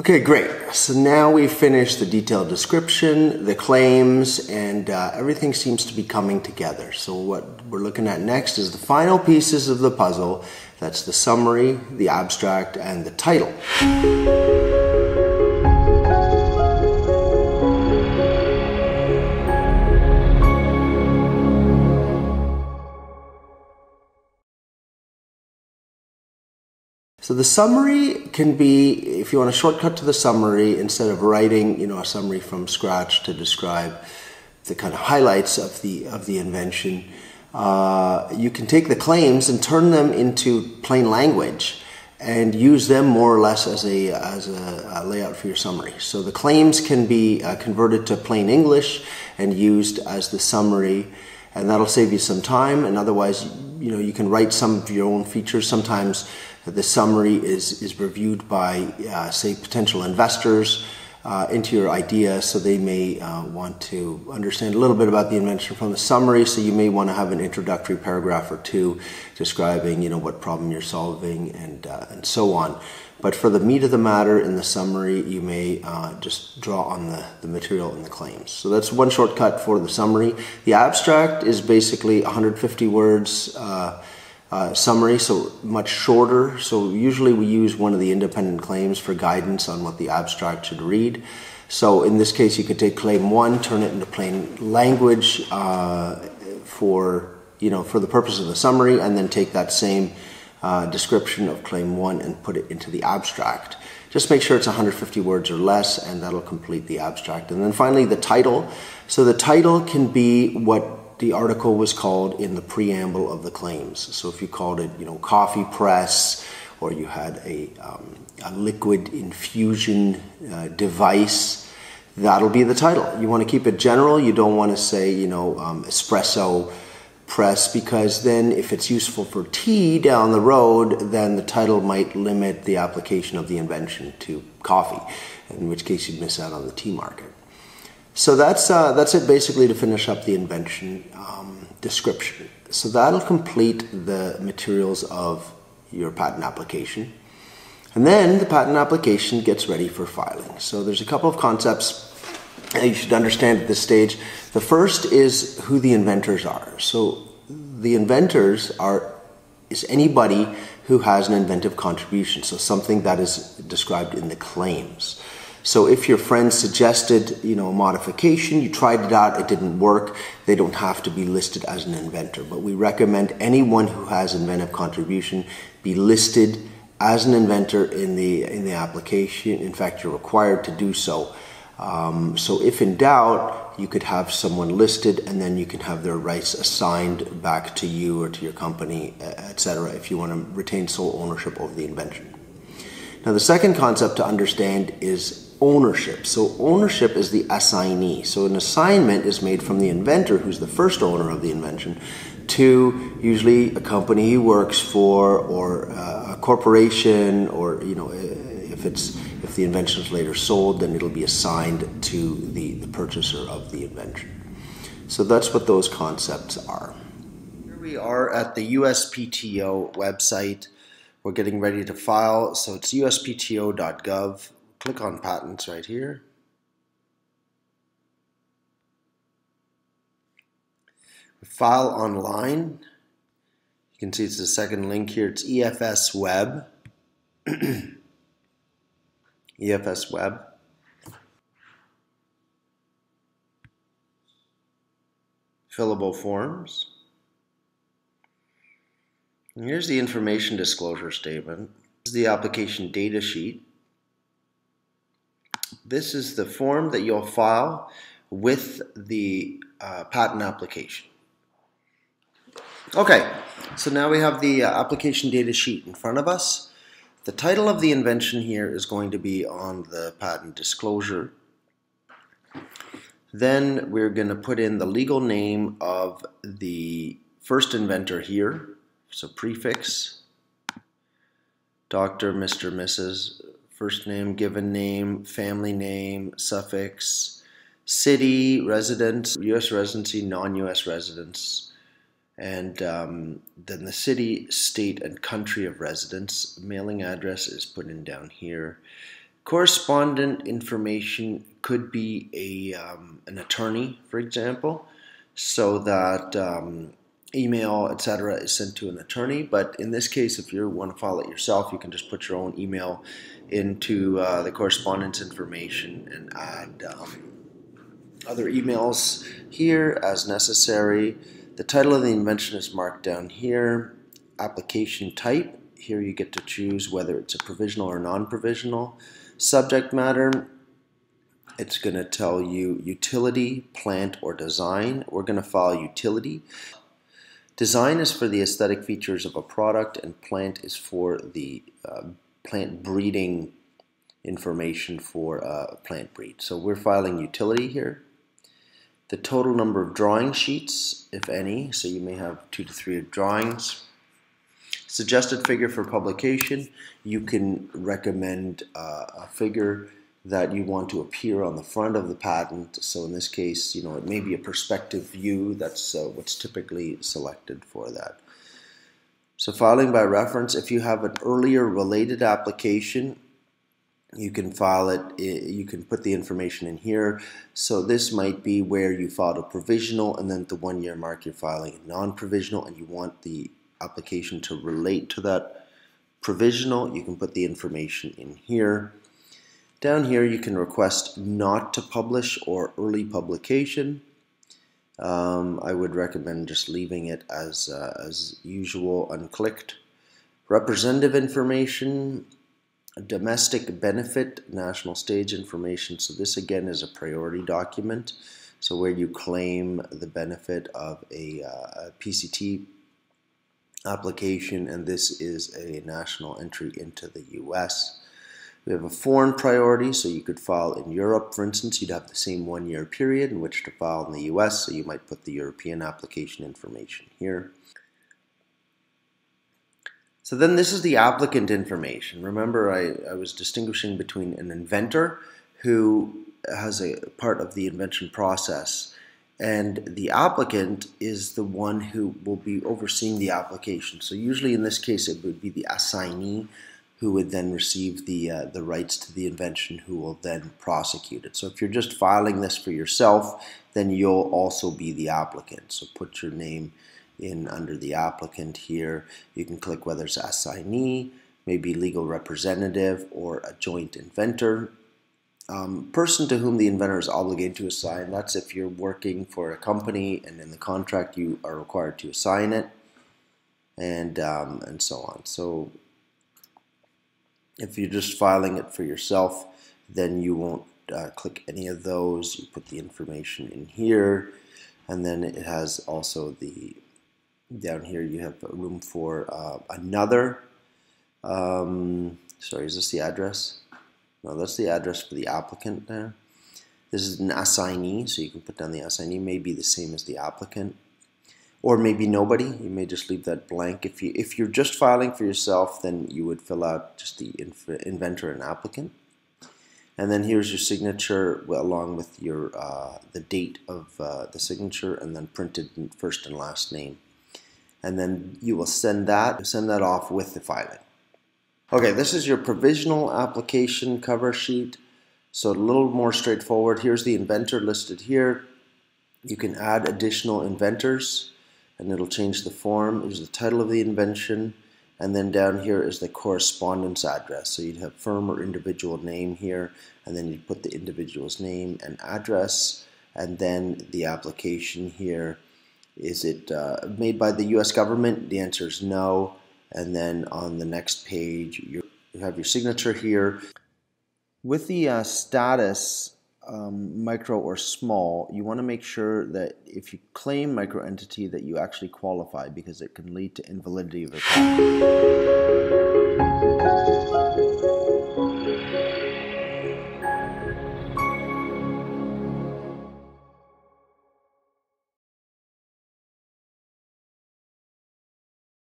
Okay, great. So now we've finished the detailed description, the claims, and uh, everything seems to be coming together. So what we're looking at next is the final pieces of the puzzle. That's the summary, the abstract, and the title. So the summary can be, if you want a shortcut to the summary, instead of writing, you know, a summary from scratch to describe the kind of highlights of the of the invention, uh, you can take the claims and turn them into plain language and use them more or less as a as a, a layout for your summary. So the claims can be uh, converted to plain English and used as the summary, and that'll save you some time. And otherwise, you know, you can write some of your own features. Sometimes the summary is, is reviewed by, uh, say, potential investors uh, into your idea, so they may uh, want to understand a little bit about the invention from the summary. So you may want to have an introductory paragraph or two describing, you know, what problem you're solving and uh, and so on. But for the meat of the matter in the summary, you may uh, just draw on the, the material in the claims. So that's one shortcut for the summary. The abstract is basically 150 words. Uh, uh, summary, so much shorter. So usually we use one of the independent claims for guidance on what the abstract should read. So in this case, you could take claim one, turn it into plain language uh, for you know for the purpose of the summary, and then take that same uh, description of claim one and put it into the abstract. Just make sure it's 150 words or less, and that'll complete the abstract. And then finally, the title. So the title can be what the article was called in the preamble of the claims. So if you called it, you know, coffee press, or you had a, um, a liquid infusion uh, device, that'll be the title. You want to keep it general. You don't want to say, you know, um, espresso press because then if it's useful for tea down the road, then the title might limit the application of the invention to coffee, in which case you'd miss out on the tea market. So that's, uh, that's it basically to finish up the invention um, description. So that'll complete the materials of your patent application. And then the patent application gets ready for filing. So there's a couple of concepts you should understand at this stage. The first is who the inventors are. So the inventors are is anybody who has an inventive contribution, so something that is described in the claims. So if your friend suggested, you know, a modification, you tried it out, it didn't work, they don't have to be listed as an inventor. But we recommend anyone who has inventive contribution be listed as an inventor in the in the application. In fact, you're required to do so. Um, so if in doubt, you could have someone listed, and then you can have their rights assigned back to you or to your company, etc. If you want to retain sole ownership over the invention. Now, the second concept to understand is ownership. So ownership is the assignee. So an assignment is made from the inventor, who's the first owner of the invention, to usually a company he works for, or uh, a corporation, or you know, if it's the invention is later sold, then it'll be assigned to the, the purchaser of the invention. So that's what those concepts are. Here we are at the USPTO website. We're getting ready to file, so it's uspto.gov click on patents right here. File online. You can see it's the second link here. It's EFS Web. EFS Web. Fillable forms. And here's the information disclosure statement. This is the application data sheet. This is the form that you'll file with the uh, patent application. Okay, so now we have the uh, application data sheet in front of us. The title of the invention here is going to be on the patent disclosure. Then we're going to put in the legal name of the first inventor here. So prefix, Dr., Mr., Mrs., first name, given name, family name, suffix, city, residence, U.S. residency, non-U.S. residence, and um, then the city, state, and country of residence. Mailing address is put in down here. Correspondent information could be a um, an attorney, for example, so that um, email, etc., is sent to an attorney. But in this case, if you want to file it yourself, you can just put your own email into uh, the correspondence information and add um, other emails here as necessary. The title of the invention is marked down here. Application type, here you get to choose whether it's a provisional or non-provisional. Subject matter, it's going to tell you utility, plant, or design. We're going to file utility. Design is for the aesthetic features of a product, and plant is for the uh, plant breeding information for uh, plant breed. So we're filing utility here. The total number of drawing sheets, if any, so you may have two to three drawings. Suggested figure for publication, you can recommend uh, a figure that you want to appear on the front of the patent. So in this case, you know, it may be a perspective view. That's uh, what's typically selected for that. So filing by reference, if you have an earlier related application, you can file it, you can put the information in here. So this might be where you filed a provisional and then at the one year mark you're filing a non-provisional and you want the application to relate to that provisional, you can put the information in here. Down here you can request not to publish or early publication. Um, I would recommend just leaving it as, uh, as usual unclicked. Representative information, domestic benefit, national stage information. So this again is a priority document. So where you claim the benefit of a, uh, a PCT application and this is a national entry into the US. We have a foreign priority, so you could file in Europe, for instance. You'd have the same one-year period in which to file in the US, so you might put the European application information here. So then this is the applicant information. Remember, I, I was distinguishing between an inventor who has a part of the invention process and the applicant is the one who will be overseeing the application. So usually in this case it would be the assignee who would then receive the, uh, the rights to the invention who will then prosecute it. So if you're just filing this for yourself, then you'll also be the applicant. So put your name in under the applicant here. You can click whether it's assignee, maybe legal representative, or a joint inventor um, person to whom the inventor is obligated to assign. That's if you're working for a company and in the contract you are required to assign it, and um, and so on. So if you're just filing it for yourself, then you won't uh, click any of those. You put the information in here, and then it has also the down here you have room for uh, another. Um, sorry, is this the address? No, that's the address for the applicant there. This is an assignee, so you can put down the assignee. May be the same as the applicant, or maybe nobody. You may just leave that blank. If you if you're just filing for yourself, then you would fill out just the inventor and applicant. And then here's your signature along with your uh, the date of uh, the signature, and then printed first and last name. And then you will send that send that off with the filing. Okay, this is your provisional application cover sheet. So a little more straightforward. Here's the inventor listed here. You can add additional inventors and it'll change the form. Here's the title of the invention. And then down here is the correspondence address. So you'd have firm or individual name here, and then you'd put the individual's name and address, and then the application here. Is it uh, made by the US government? The answer is no and then on the next page you have your signature here. With the uh, status um, micro or small, you want to make sure that if you claim micro entity that you actually qualify because it can lead to invalidity of the claim.